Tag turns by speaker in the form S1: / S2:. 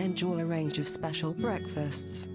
S1: enjoy a range of special breakfasts.